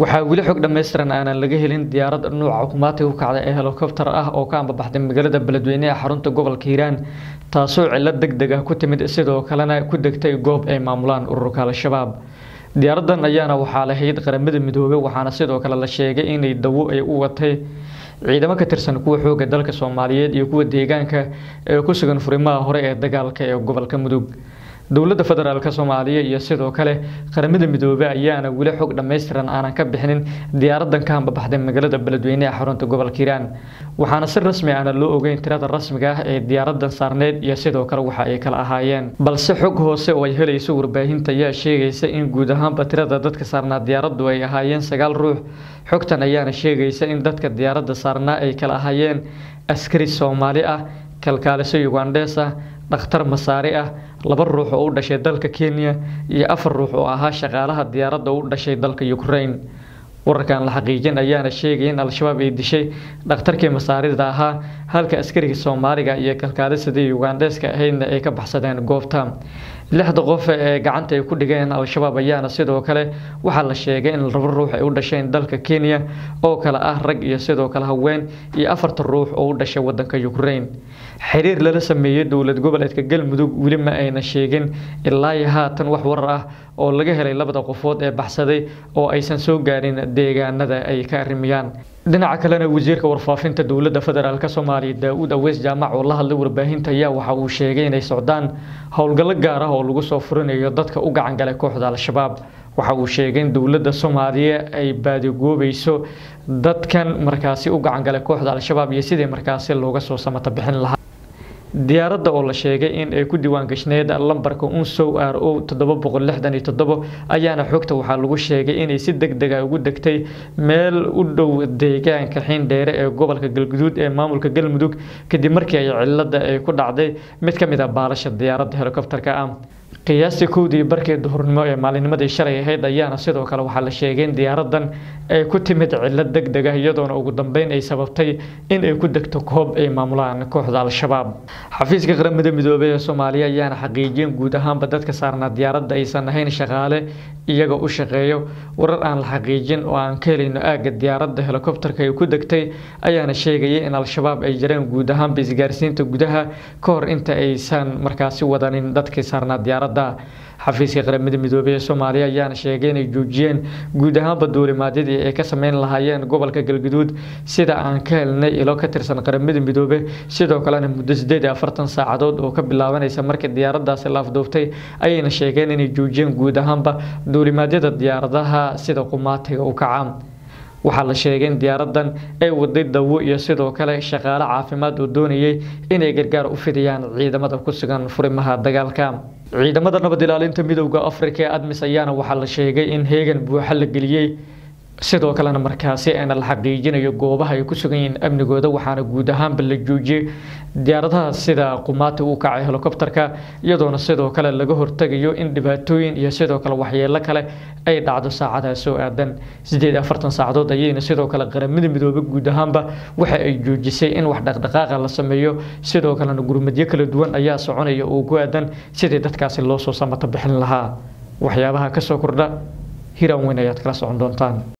waxaa weli xog dhammaystiran aanan laga helin diyaarad nuuca xukuumaadka ku kacda ee helikobtar ah oo ka ambabaxday magaalada beledweyne ee xarunta gobolka hiiraan taasoo cilo deg deg ah ku timid sidoo kalena ku degtay goob ay maamulaan ururka al-shabaab diyaaradan ayaana waxaa lahayd qaramada midoobey waxaana sidoo kale la sheegay inay dawo ay u watay ciidamo ka tirsan kuwa xooga dalka soomaaliyeed iyo kuwa deegaanka ee ku sugan furimaha hore ee dagaalka ee gobolka mudug dowladda federaalk soomaaliya iyo sidoo kale qaramada midoobey ayaana weli xog dhammaystiran aanan ka bixinin diyaaradan ka hambabaxday magaalada beledweyne ee xarunta gobolka hiiraan. Waxaana si rasmi ahna loo ogeyn tirada rasmiga ah ee diyaaradan saarneyd iyo sidoo kale waxa ay kala ahaayeen. Balse xog hoose oo ay helayso warbaahinta ayaa sheegaysa in guud ahaanba tirada dadka saarnaa diyaaradu ay ahaayeen sagaal ruux. Xogtan ayaana sheegaysa in dadka diyaaradda saarnaa ay kala ahaayeen askari soomaali ah kalkaaliso ugandhes ah dhakhtar masaari ah laba ruux oo u dhashay dalka kenya iyo afar ruux oo ahaa shaqaalaha diyaaradda u dhashay dalka ukraine. Wararkan la xaqiijin ayaana sheegaya in al-shabaab ay dishay dhakhtarkii masaarida ahaa halka askariga soomaaliga iyo kalkaalisadii ugandheska ahaydna ay ka baxsadeen goobta lixda qof ee gacanta ay ku dhigeen al-shabaab ayaana sidoo kale waxaa la sheegay in laba ruux ay u dhasheen dalka kenya oo kale ah rag iyo sidoo kale haween iyo afarta ruux oo u dhashay wadanka ukraine. Xiriir lala sameeyey dowlad goboleedka galmudug weli ma ayna sheegin ilaa iyo haatan wax warar ah oo laga helay labada qofood ee baxsaday oo aysan soo gaarin deegaanada ay ka arimayaan dhinaca kalena wasiirka warfaafinta dowladda federaalk soomaaliya daa-uud aweys jaamac oo la hadlay warbaahinta ayaa waxa uu sheegay inay socdaan howlgallo gaar ah oo lagu soo furinayo dadka u gacan galay kooxda al-shabaab. Waxa uu sheegay in dowladda soomaaliya ay baadigoobayso dadkan markaasi u gacan galay kooxda al-shabaab iyo sidii markaasi looga soo samata bixin lahaa diyaaradda oo la sheegay in ay ku diiwaan gashneed lambarka unsow r o ayaana xogta waxaa lagu sheegay inay si deg dega ugu degtay meel u dhow deegaanka xiindheere ee gobolka galguduud ee maamulka galmudug kadib markii ay cilada ay ku dhacday mid ka mid ah baalasha diyaaradda helikobtarka ah qiyaastii kowdii barkii duhurnimo ee maalinimadii shalay ahayd ayaana sidoo kale waxaa la sheegay in diyaaradan ay ku timid cilad deg deg ah iyadoona ugu dambeyn ay sababtay in ay ku degto koob ay maamulaan kooxda al-shabaab. Xafiiska qaramada midoobey ee soomaaliya ayaana xaqiijiyeen guud ahaanba dadka saarnaa diyaaradda aysan ahayn shaqaale iyaga u shaqeeyo warar aan la xaqiijin oo aan ka helayno aagga diyaaradda helikobtarka ay ku degtay ayaana sheegaya in al-shabaab ay jireen guud ahaanba isgaarsiinta gudaha ka hor inta aysan markaasi wadanin dadkii saarnaa diyaaradda xafiiska qaramada midoobey ee soomaaliya ayaana sheegay inay joojiyeen guud ahaanba duulimaadyadii ay ka sameyn lahaayeen gobolka galguduud sida aan ka helnay ilo ka tirsan qaramada midoobe sidoo kalena muddo sideed iyo afartan saacadood oo ka bilaabanaysa markii diyaaradaasi la afduuftay ayayna sheegeen inay joojiyeen guud ahaanba duulimaadyada diyaaradaha sida qumaatiga u kaca waxaa la sheegay in diyaaradan ay waday dawo iyo sidoo kale shaqaale caafimaad oo doonayay inay gargaar u fidiyaan ciidamada ku sugan furimaha dagaalka. Ciidamada nabad ilaalinta midowda afrika ee admis ayaana waxaa la sheegay in heegan buuxa la geliyey sidoo kalena markaasi ayna la xaqiijinayo goobaha ay ku sugan yihiin amnigooda waxaana guud ahaanba la joojiyey diyaaradaha sida qumaati u kacay helikobtarka iyadoona sidoo kale laga hortegayo in dhibaatooyin iyo sidoo kale waxyeelo kale ay dhacdo saacadaas oo aadan. Sideed afartan saacadood ayayna sidoo kale qaramada midoobe guud ahaanba waxa ay joojisay in wax dhaqdhaqaaqa la sameeyo. Sidoo kalena gurmadyo kala duwan ayaa soconaya oo ku aadan sidii dadkaasi loo soo samata bixin lahaa. Waxyaabaha ka soo kordha hiraan weyn ayaad kala socon doontaan